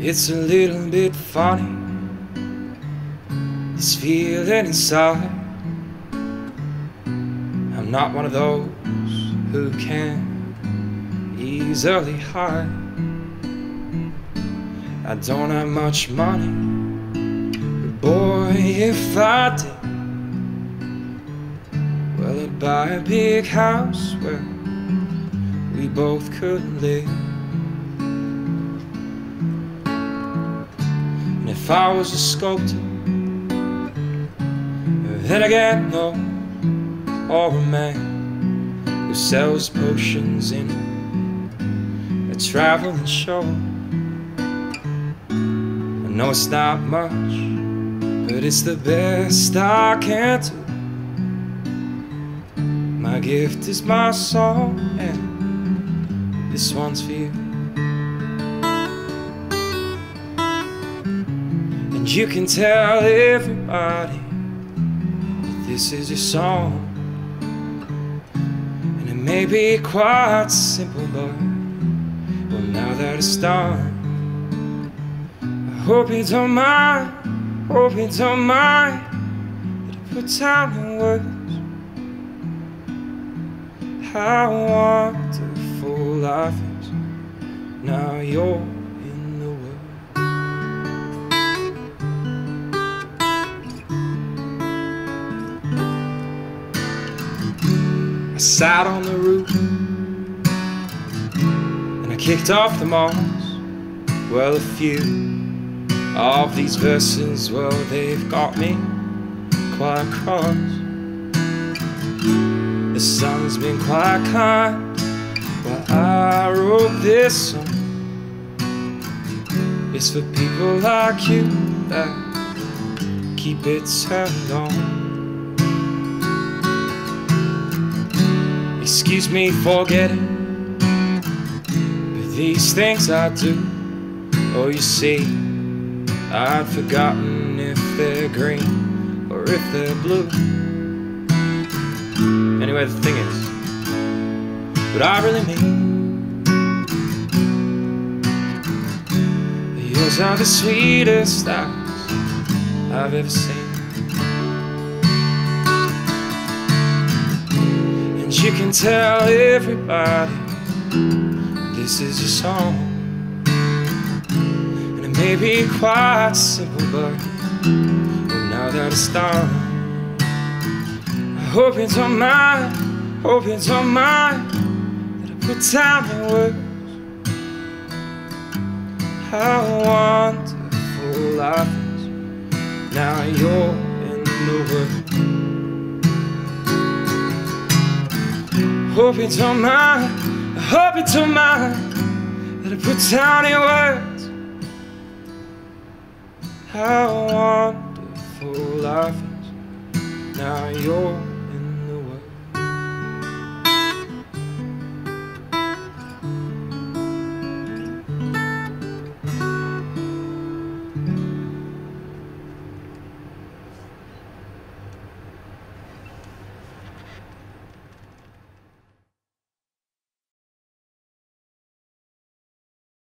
It's a little bit funny, this feeling inside. I'm not one of those who can easily hide. I don't have much money, but boy, if I did, well, I'd buy a big house where we both could live. If I was a sculptor, then again, no, or a man who sells potions in a traveling show. I know it's not much, but it's the best I can do. My gift is my song, and this one's for you. You can tell everybody that this is your song. And it may be quite simple, but well, now that it's done, I hope you don't mind, hope you don't mind that I put down in words how wonderful life is. Now you're I sat on the roof and I kicked off the moss. Well, a few of these verses, well, they've got me quite cross. The sun's been quite kind while I wrote this song. It's for people like you that keep it turned on. Excuse me for getting, but these things I do. Oh, you see, I'd forgotten if they're green or if they're blue. Anyway, the thing is, what I really mean, yours are the sweetest eyes I've ever seen. And you can tell everybody this is your song. And it may be quite simple, but now that it's done. I Hope you don't mind, hope you don't mind that I put down in words how wonderful life is. Now you're in the world. Hope you don't mind, I hope you don't mind that I put down your words how wonderful life is. Now you're